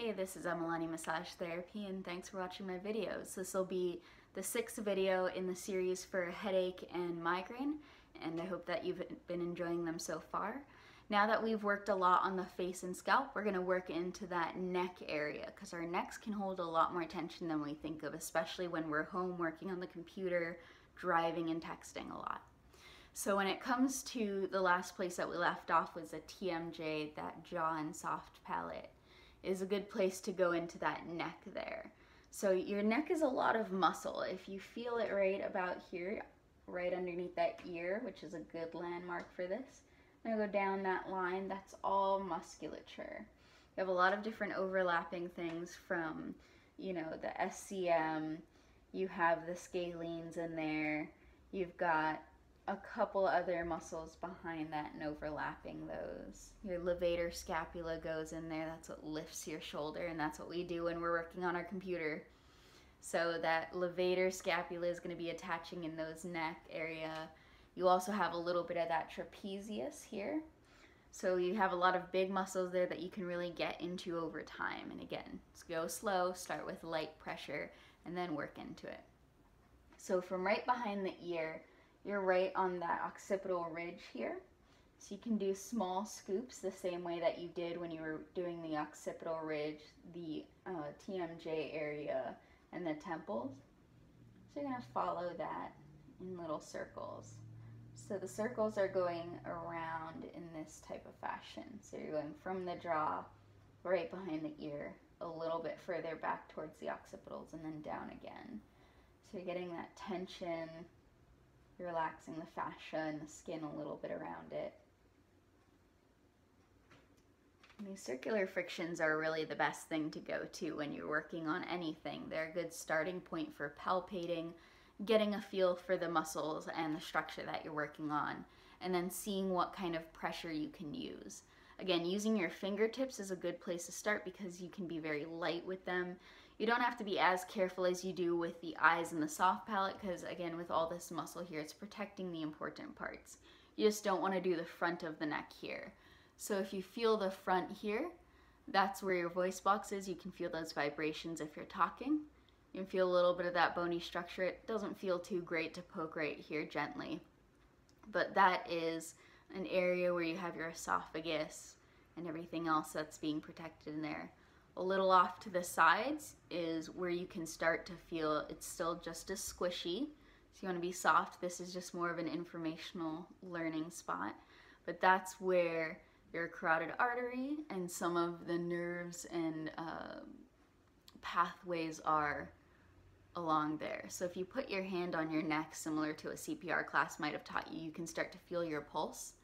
Hey, this is Emma Lani Massage Therapy and thanks for watching my videos. This will be the sixth video in the series for headache and migraine and I hope that you've been enjoying them so far. Now that we've worked a lot on the face and scalp, we're gonna work into that neck area because our necks can hold a lot more tension than we think of, especially when we're home working on the computer, driving and texting a lot. So when it comes to the last place that we left off was a TMJ, that jaw and soft palate is a good place to go into that neck there. So your neck is a lot of muscle. If you feel it right about here, right underneath that ear, which is a good landmark for this, I'm gonna go down that line, that's all musculature. You have a lot of different overlapping things from, you know, the SCM, you have the scalenes in there, you've got a couple other muscles behind that and overlapping those. Your levator scapula goes in there. That's what lifts your shoulder, and that's what we do when we're working on our computer. So that levator scapula is going to be attaching in those neck area. You also have a little bit of that trapezius here. So you have a lot of big muscles there that you can really get into over time. And again, go slow, start with light pressure, and then work into it. So from right behind the ear, you're right on that occipital ridge here. So you can do small scoops the same way that you did when you were doing the occipital ridge, the uh, TMJ area, and the temples. So you're going to follow that in little circles. So the circles are going around in this type of fashion. So you're going from the jaw, right behind the ear, a little bit further back towards the occipitals, and then down again. So you're getting that tension relaxing the fascia and the skin a little bit around it. And these circular frictions are really the best thing to go to when you're working on anything. They're a good starting point for palpating, getting a feel for the muscles and the structure that you're working on, and then seeing what kind of pressure you can use. Again, using your fingertips is a good place to start because you can be very light with them you don't have to be as careful as you do with the eyes and the soft palate because again, with all this muscle here, it's protecting the important parts. You just don't want to do the front of the neck here. So if you feel the front here, that's where your voice box is. You can feel those vibrations if you're talking. You can feel a little bit of that bony structure. It doesn't feel too great to poke right here gently. But that is an area where you have your esophagus and everything else that's being protected in there. A little off to the sides is where you can start to feel it's still just as squishy. So you want to be soft. This is just more of an informational learning spot. But that's where your carotid artery and some of the nerves and uh, pathways are along there. So if you put your hand on your neck, similar to a CPR class might have taught you, you can start to feel your pulse.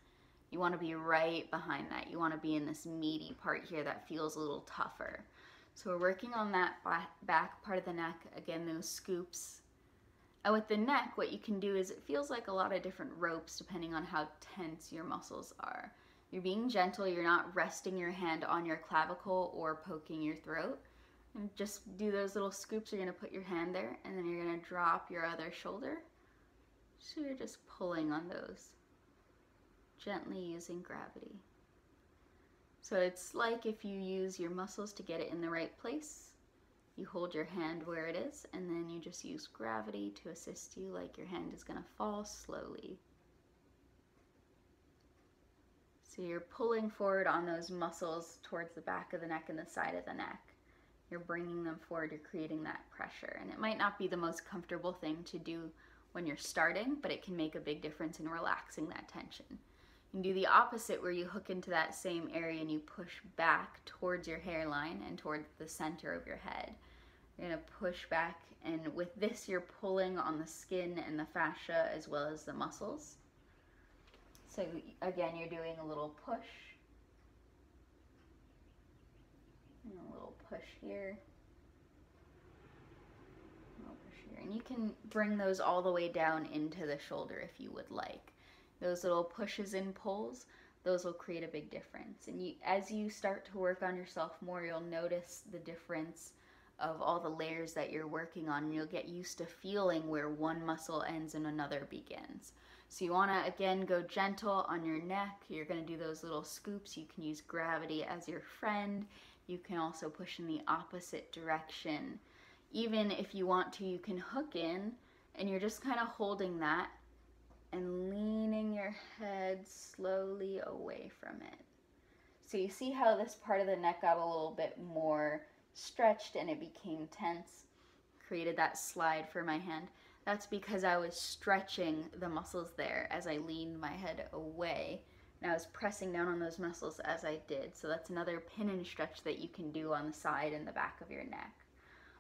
You want to be right behind that. You want to be in this meaty part here that feels a little tougher. So we're working on that back part of the neck. Again, those scoops. And with the neck, what you can do is it feels like a lot of different ropes depending on how tense your muscles are. You're being gentle. You're not resting your hand on your clavicle or poking your throat. And just do those little scoops. You're going to put your hand there and then you're going to drop your other shoulder. So you're just pulling on those gently using gravity. So it's like if you use your muscles to get it in the right place, you hold your hand where it is, and then you just use gravity to assist you like your hand is going to fall slowly. So you're pulling forward on those muscles towards the back of the neck and the side of the neck. You're bringing them forward, you're creating that pressure. And it might not be the most comfortable thing to do when you're starting, but it can make a big difference in relaxing that tension. Can do the opposite where you hook into that same area and you push back towards your hairline and towards the center of your head. You're gonna push back and with this you're pulling on the skin and the fascia as well as the muscles. So again, you're doing a little push. And a little push here. Push here. And you can bring those all the way down into the shoulder if you would like those little pushes and pulls, those will create a big difference. And you, as you start to work on yourself more, you'll notice the difference of all the layers that you're working on and you'll get used to feeling where one muscle ends and another begins. So you want to again go gentle on your neck. You're going to do those little scoops. You can use gravity as your friend. You can also push in the opposite direction. Even if you want to, you can hook in and you're just kind of holding that and head slowly away from it. So you see how this part of the neck got a little bit more stretched and it became tense, created that slide for my hand. That's because I was stretching the muscles there as I leaned my head away. And I was pressing down on those muscles as I did. So that's another pin and stretch that you can do on the side and the back of your neck.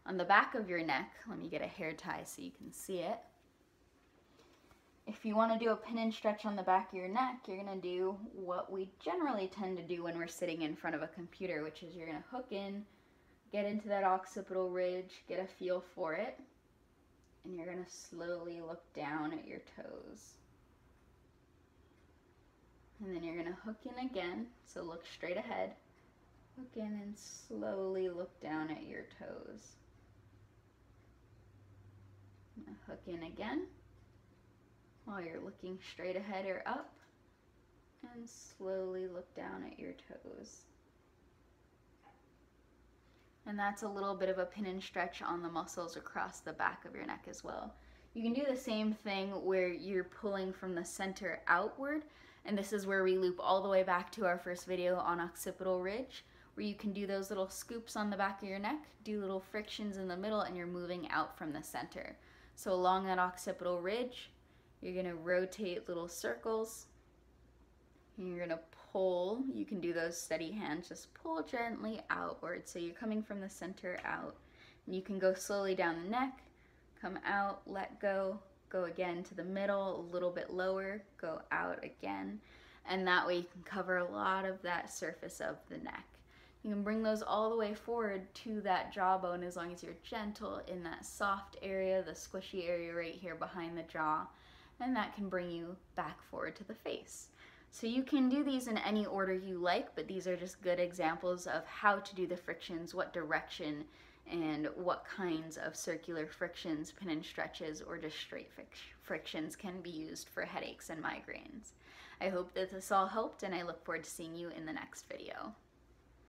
On the back of your neck, let me get a hair tie so you can see it. If you want to do a pin and stretch on the back of your neck, you're going to do what we generally tend to do when we're sitting in front of a computer, which is you're going to hook in, get into that occipital ridge, get a feel for it, and you're going to slowly look down at your toes. And then you're going to hook in again, so look straight ahead. Hook in and slowly look down at your toes. Hook in again while you're looking straight ahead or up and slowly look down at your toes. And that's a little bit of a pin and stretch on the muscles across the back of your neck as well. You can do the same thing where you're pulling from the center outward, and this is where we loop all the way back to our first video on occipital ridge, where you can do those little scoops on the back of your neck, do little frictions in the middle, and you're moving out from the center. So along that occipital ridge, you're going to rotate little circles. And you're to pull. You can do those steady hands. Just pull gently outward. So you're coming from the center out. And you can go slowly down the neck, come out, let go, go again to the middle, a little bit lower, go out again. And that way you can cover a lot of that surface of the neck. You can bring those all the way forward to that jawbone as long as you're gentle in that soft area, the squishy area right here behind the jaw and that can bring you back forward to the face. So you can do these in any order you like, but these are just good examples of how to do the frictions, what direction, and what kinds of circular frictions, pin and stretches, or just straight frictions can be used for headaches and migraines. I hope that this all helped, and I look forward to seeing you in the next video.